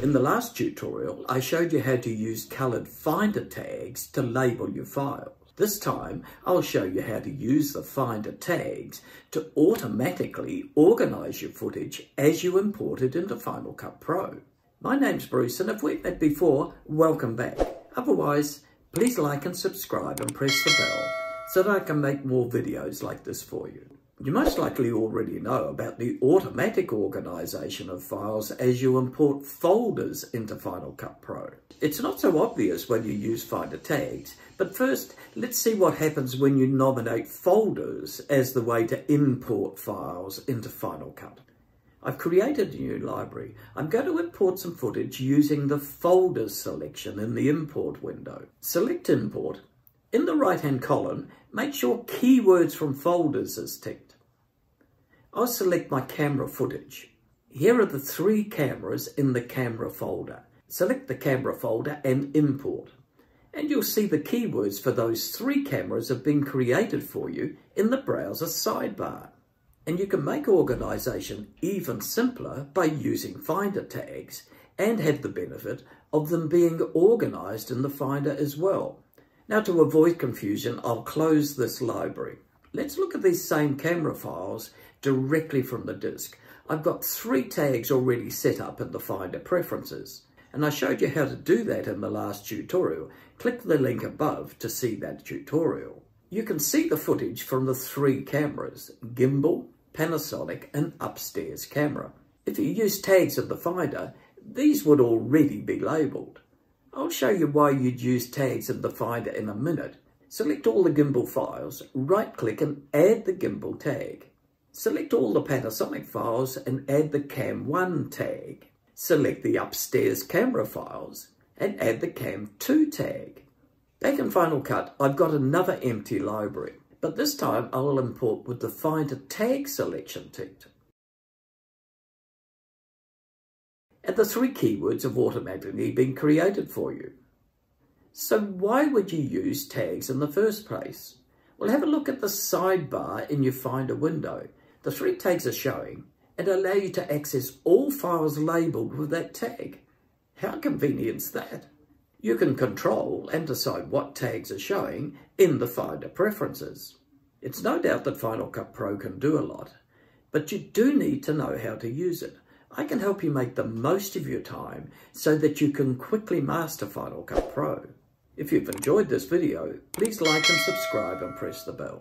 In the last tutorial, I showed you how to use coloured Finder tags to label your files. This time, I'll show you how to use the Finder tags to automatically organise your footage as you import it into Final Cut Pro. My name's Bruce, and if we've met before, welcome back. Otherwise, please like and subscribe and press the bell so that I can make more videos like this for you. You most likely already know about the automatic organisation of files as you import folders into Final Cut Pro. It's not so obvious when you use Finder tags, but first let's see what happens when you nominate folders as the way to import files into Final Cut. I've created a new library. I'm going to import some footage using the folders selection in the import window. Select import. In the right hand column, make sure keywords from folders is ticked. I'll select my camera footage. Here are the three cameras in the camera folder. Select the camera folder and import. And you'll see the keywords for those three cameras have been created for you in the browser sidebar. And you can make organisation even simpler by using Finder tags and have the benefit of them being organised in the Finder as well. Now to avoid confusion, I'll close this library. Let's look at these same camera files directly from the disk. I've got three tags already set up in the Finder preferences. And I showed you how to do that in the last tutorial. Click the link above to see that tutorial. You can see the footage from the three cameras, gimbal, Panasonic and upstairs camera. If you use tags in the Finder, these would already be labelled. I'll show you why you'd use tags in the Finder in a minute. Select all the gimbal files, right click and add the gimbal tag. Select all the Panasonic files and add the Cam1 tag. Select the upstairs camera files and add the Cam2 tag. Back in Final Cut, I've got another empty library, but this time I'll import with the Finder tag selection ticked. And the three keywords have automatically been created for you. So why would you use tags in the first place? Well, have a look at the sidebar in your Finder window the three tags are showing and allow you to access all files labelled with that tag. How convenient is that? You can control and decide what tags are showing in the Finder preferences. It's no doubt that Final Cut Pro can do a lot, but you do need to know how to use it. I can help you make the most of your time so that you can quickly master Final Cut Pro. If you've enjoyed this video, please like and subscribe and press the bell.